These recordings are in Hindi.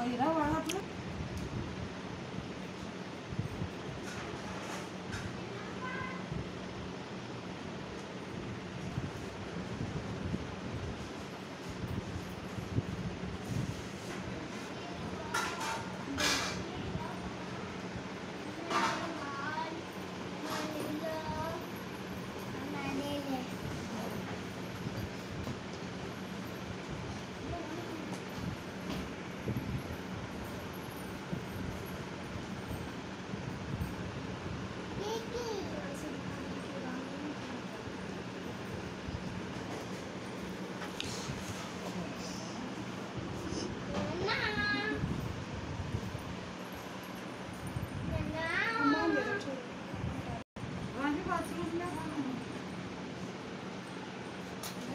तो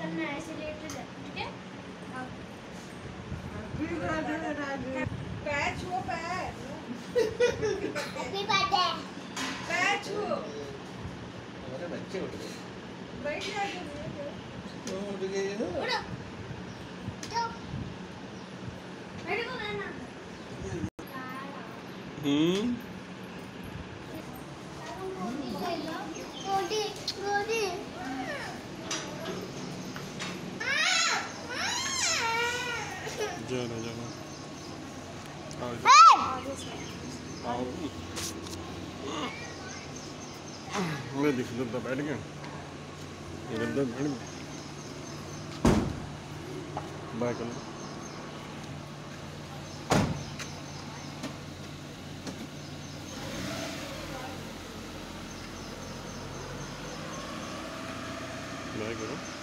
करना है ऐसे लेट ठीक है? छुओ पैर हैप्पी बर्थडे पैर छुओ अरे बच्चे उठ गए। बैठ जाओ क्यों उठ गए? ये? उड़ो तो मेरे को हम्म। जाना जाना आओ मैं दिख लेता बैठ गया इधर बैठ गया बाय कर बाय करो